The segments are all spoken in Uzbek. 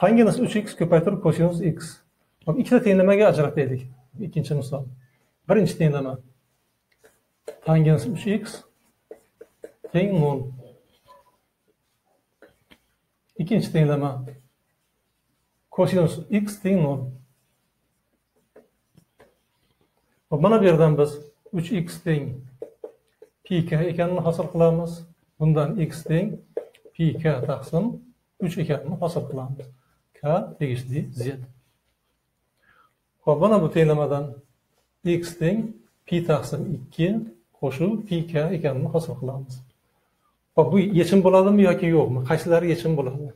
tangens uch x ko'paytirib kosinus x. Hop ikkita tenglamaga ajrataylik ikkinchi misol. Birinchi tenglama tangens uch x teng nol ikkinchi tenglama kosinus x teng nol hop mana bu yerdan biz uch x teng pk ekanini hosil qilamiz. Bundan x teng pk taqsim uch ekanini hosil qilamiz. K tegishli z. Hop mana bu tenglamadan x teng pi taqsim ikki qo'shuv pi ekanini hosil qilamiz. Hop bu yechim bo'ladimi yoki yo'qmi? Qaysilari yechim bo'ladi?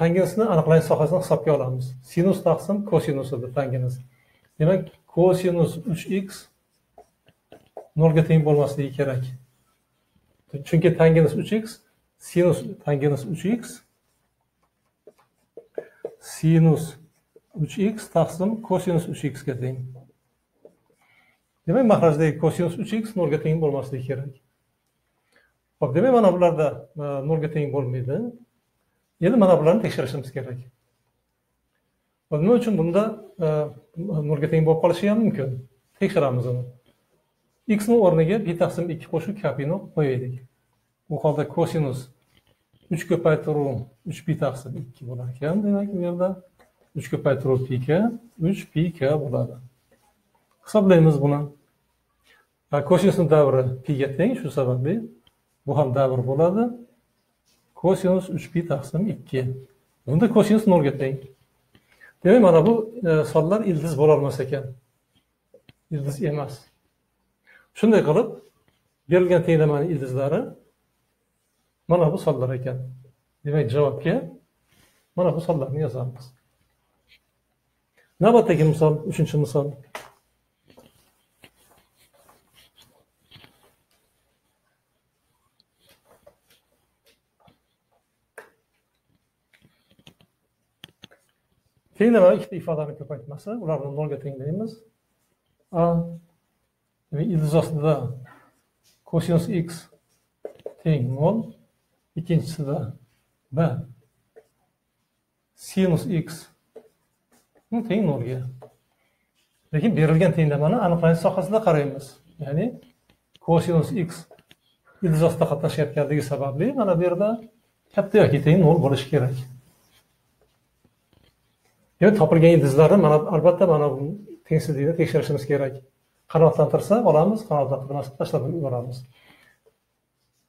Tangensni aniqlash sohasini hisobga olamiz. Sinus taqsim kosinus edi tangens demak kosinus 3x 0 ga teng bo'lmasligi kerak. Chunki tangens 3x sinus tangens 3x sinus 3x taqsim kosinus uch xga teng. Demak mahrajdagi kosinus 3x nolga teng bo'lmasligi kerak. Ho'p demak mana bularda e, nolga teng bo'lmaydi. Endi mana bularni tekshirishimiz kerak. Nima uchun bunda e, nolga teng bo'lib qolishi ham mumkin? Tekshiramiz uni. Xni o'rniga b taqsim ikki qo'shib kapini qo'yaylik. U holda kosinus uch ko'paytiruv uch pi taqsim ikki bo'lar ekan demak bu yerda uch ko'paytiruv pika uch pika bo'ladi. Hisoblaymiz buni. Kosinusni davri piga teng shu sababli bu ham davr bo'ladi. Kosinus uch pi taqsim ikki. Bunda kosinus nolga teng. Demak mana bu e, sonlar ildiz bo'lolmas ekan. Ildiz emas. Shunday qilib berilgan tenglamani ildizlari mana bu sonlar ekan. Demak javobga mana bu sonlarni yozamiz. Navbatdagi misol uchinchi misol. Tenglama ikkita ifodani ko'paytmasi ularni nolga tenglaymiz. A ildiz ostida kosinus x teng nol ikkinchisida b sinus x. Teng nolga lekin berilgan tenglamani aniqlanish sohasida qaraymiz ya'ni kosinus x ildiz ostida qatnashayotganligi sababli mana bu yerda katta yoki teng nol bo'lishi kerak. Demak topilgan ildizlarni mana albatta mana bu tengsizlikni tekshirishimiz kerak. Qanoatlantirsa olamiz qanoatlantirmasa tashlab yuboramiz.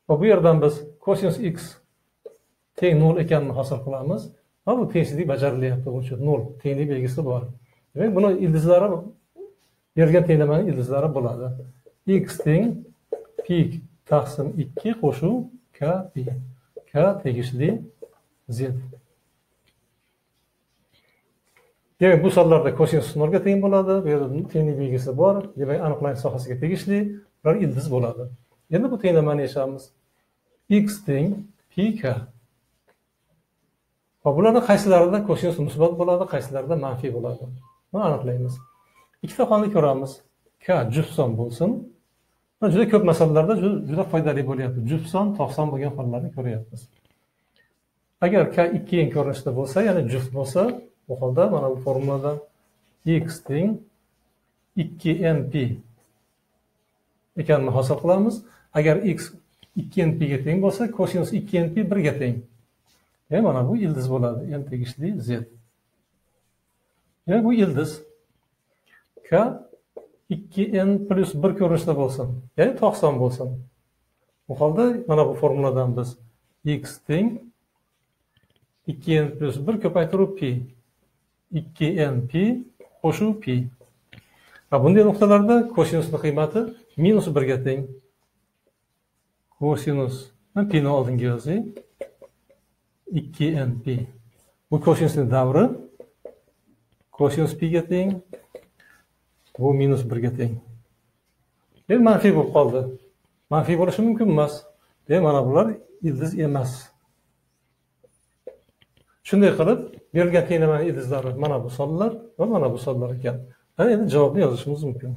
Va bu yerdan biz kosinus x teng nol ekanini hosil qilamiz. Va bu tengsizlik bajarilyapti buning uchun nol tenglik belgisi bor. Demak buni ildizlari berilgan tenglamani ildizlari bo'ladi. X teng pi taqsim ikki qo'shuv k pi k tegishli z. Demak bu sonlarda kosinus nolga teng bo'ladi bu yerda tenglik belgisi bor. Demak aniqlanish sohasiga tegishli ular ildiz bo'ladi. Endi bu tenglamani yechamiz x teng pk. k va bularni qaysilarida kosinus musbat bo'ladi qaysilarida manfiy bo'ladi? Buni aniqlaymiz. Ikkita xonni ko'ramiz. K juft son bo'lsin juda ko'p masalalarda juda foydali bo'lyapti. Juft son to'qson bo'lgan hollarni ko'ryapmiz. Agar k ikki eng ko'rinishda bo'lsa ya'ni juft bo'lsa bu holda mana bu formulada x teng ikki np ekanini hosil qilamiz. Agar x ikki npga teng bo'lsa kosinus ikki np birga teng. E mana bu ildiz bo'ladi. N tegishli z. Demak bu ildiz. K ikki n plyus bir ko'rinishda bo'lsin. Ya'ni to'qson bo'lsin. Bu holda mana bu formuladan biz x teng ikki n plyus bir ko'paytiruv pi ikki n pi qo'shuv pi va bunday nuqtalarda kosinusni qiymati minus birga teng. Kosinus pini oldinga yozing. ikki n pi bu kosinusni davri. Kosinus piga teng. Bu minus birga teng. Endi manfiy bo'lib qoldi. Manfiy bo'lishi mumkin emas. Demak mana bular ildiz emas. Shunday qilib berilgan tenglamani ildizlari mana bu sonlar va mana bu sonlar ekan. Ha, endi javobni yozishimiz mumkin.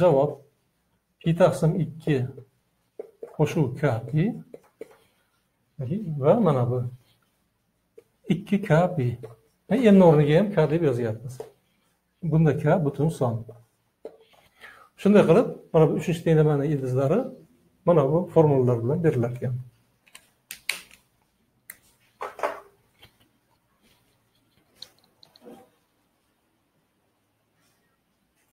Javob pi taqsim 2 qo'shuv k pi va mana bu ikki kb n o'rniga ham k deb yozyapmiz. Bunda k butun son. Shunday qilib mana bu 3-tenglama ildizlari mana bu formulalar bilan berilar ekan